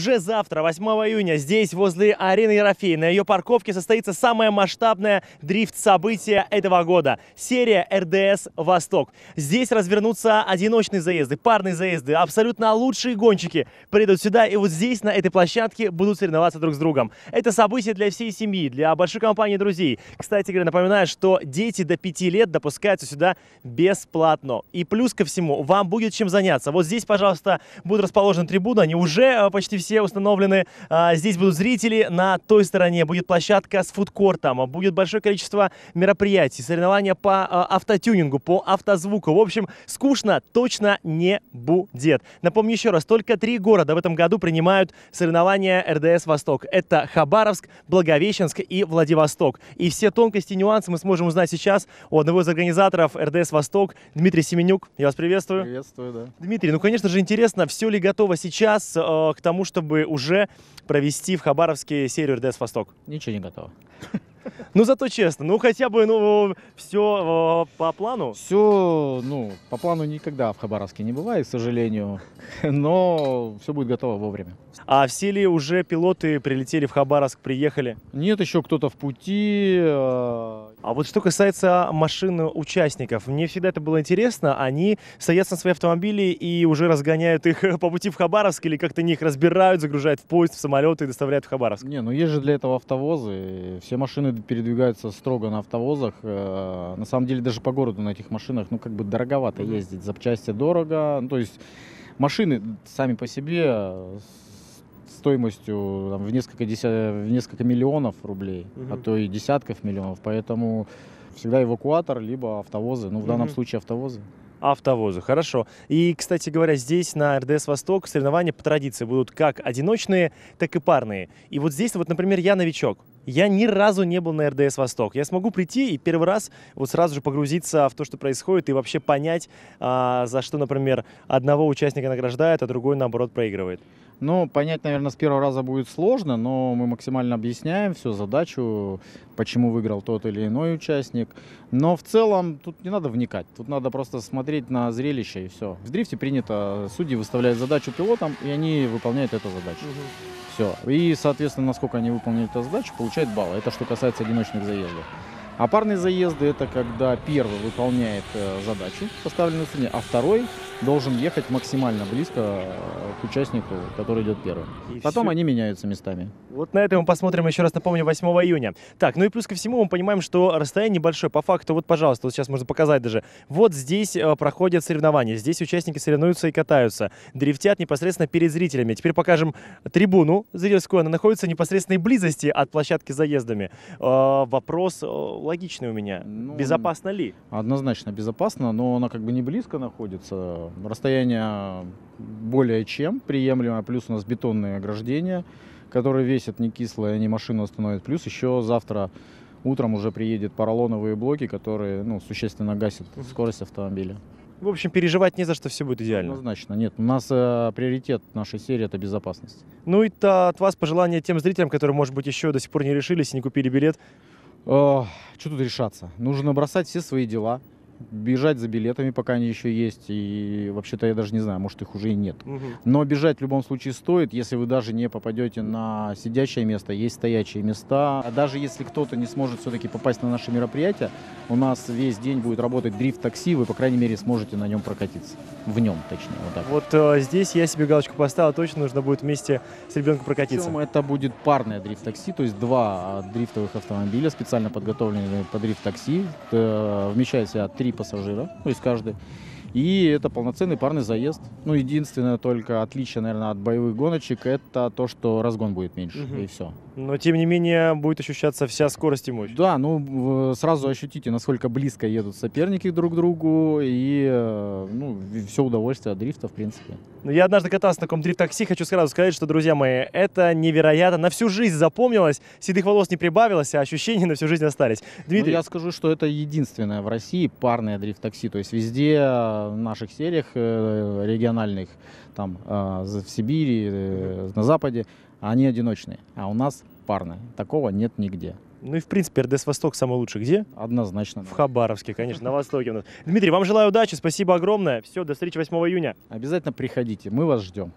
Уже завтра, 8 июня, здесь, возле арены Ерофей, на ее парковке состоится самое масштабное дрифт-событие этого года. Серия РДС «Восток». Здесь развернутся одиночные заезды, парные заезды, абсолютно лучшие гонщики придут сюда и вот здесь, на этой площадке, будут соревноваться друг с другом. Это событие для всей семьи, для большой компании друзей. Кстати говоря, напоминаю, что дети до 5 лет допускаются сюда бесплатно. И плюс ко всему, вам будет чем заняться. Вот здесь, пожалуйста, будут расположены трибуны, они уже э, почти все все установлены. А, здесь будут зрители, на той стороне будет площадка с фудкортом, будет большое количество мероприятий, соревнования по а, автотюнингу, по автозвуку. В общем, скучно точно не будет. Напомню еще раз, только три города в этом году принимают соревнования РДС «Восток». Это Хабаровск, Благовещенск и Владивосток. И все тонкости и нюансы мы сможем узнать сейчас у одного из организаторов РДС «Восток» Дмитрий Семенюк. Я вас приветствую. Приветствую, да. Дмитрий, ну, конечно же, интересно, все ли готово сейчас э, к тому, что чтобы уже провести в Хабаровске серию РДС «Восток»? Ничего не готово. Ну, зато честно, ну, хотя бы, ну, все э, по плану? Все, ну, по плану никогда в Хабаровске не бывает, к сожалению, но все будет готово вовремя. А все ли уже пилоты прилетели в Хабаровск, приехали? Нет, еще кто-то в пути. Э, а вот что касается машин участников, мне всегда это было интересно. Они садятся на свои автомобили и уже разгоняют их по пути в Хабаровск или как-то них разбирают, загружают в поезд, в самолет и доставляют в Хабаровск? Не, ну есть же для этого автовозы. Все машины передвигаются строго на автовозах. Э, на самом деле даже по городу на этих машинах, ну как бы дороговато ездить. Запчасти дорого. Ну, то есть машины сами по себе э, стоимостью там, в, несколько деся... в несколько миллионов рублей, угу. а то и десятков миллионов. Поэтому всегда эвакуатор, либо автовозы. Ну, в данном случае автовозы. Автовозы, хорошо. И, кстати говоря, здесь на РДС «Восток» соревнования по традиции будут как одиночные, так и парные. И вот здесь, вот, например, я новичок. Я ни разу не был на РДС «Восток». Я смогу прийти и первый раз вот сразу же погрузиться в то, что происходит, и вообще понять, а, за что, например, одного участника награждают, а другой, наоборот, проигрывает. Ну, понять, наверное, с первого раза будет сложно, но мы максимально объясняем всю задачу, почему выиграл тот или иной участник. Но в целом тут не надо вникать, тут надо просто смотреть на зрелище и все. В дрифте принято, судьи выставляют задачу пилотам, и они выполняют эту задачу. Угу. Все. И, соответственно, насколько они выполняют эту задачу, получают баллы. Это что касается одиночных заездов. А парные заезды это когда первый выполняет э, задачу, поставленную в а второй должен ехать максимально близко э, к участнику, который идет первым. И Потом все. они меняются местами. Вот на этом мы посмотрим еще раз, напомню, 8 июня. Так, ну и плюс ко всему мы понимаем, что расстояние небольшое. По факту, вот, пожалуйста, вот сейчас можно показать даже. Вот здесь э, проходят соревнования, здесь участники соревнуются и катаются. Дрифтят непосредственно перед зрителями. Теперь покажем трибуну зрительскую. Она находится в непосредственной близости от площадки с заездами. Э, вопрос логичный у меня. Ну, безопасно ли? Однозначно безопасно, но она как бы не близко находится. Расстояние более чем приемлемое. Плюс у нас бетонные ограждения, которые весят не кислые, они машину остановят. Плюс еще завтра утром уже приедет поролоновые блоки, которые ну, существенно гасят скорость автомобиля. В общем, переживать не за что, все будет идеально. Однозначно. Нет, у нас э, приоритет нашей серии – это безопасность. Ну и то от вас пожелание тем зрителям, которые, может быть, еще до сих пор не решились и не купили билет, что тут решаться? Нужно бросать все свои дела, бежать за билетами, пока они еще есть. И вообще-то я даже не знаю, может их уже и нет. Угу. Но бежать в любом случае стоит, если вы даже не попадете на сидящее место, есть стоячие места. А даже если кто-то не сможет все-таки попасть на наше мероприятие, у нас весь день будет работать дрифт-такси, вы, по крайней мере, сможете на нем прокатиться. В нем, точнее. Вот, так. вот э, здесь я себе галочку поставил, точно нужно будет вместе с ребенком прокатиться. Причем это будет парное дрифт-такси, то есть два дрифтовых автомобиля, специально подготовленные по дрифт-такси. Э, вмещает в себя три три пассажира, ну, из каждой. И это полноценный парный заезд. Ну, единственное только отличие, наверное, от боевых гоночек, это то, что разгон будет меньше, угу. и все. Но, тем не менее, будет ощущаться вся скорость и мощь. Да, ну, сразу ощутите, насколько близко едут соперники друг к другу, и, э, ну, все удовольствие от дрифта, в принципе. Ну, я однажды катался на таком дрифт-такси, хочу сразу сказать, что, друзья мои, это невероятно, на всю жизнь запомнилось, седых волос не прибавилось, а ощущения на всю жизнь остались. Дмитрий... Ну, я скажу, что это единственное в России парное дрифт-такси, то есть везде в наших сериях э, региональных, там э, в Сибири, э, на Западе, они одиночные, а у нас парные. Такого нет нигде. Ну и в принципе РДС Восток самый лучший. Где? Однозначно. В Хабаровске, конечно, на Востоке у нас. Дмитрий, вам желаю удачи, спасибо огромное. Все, до встречи 8 июня. Обязательно приходите, мы вас ждем.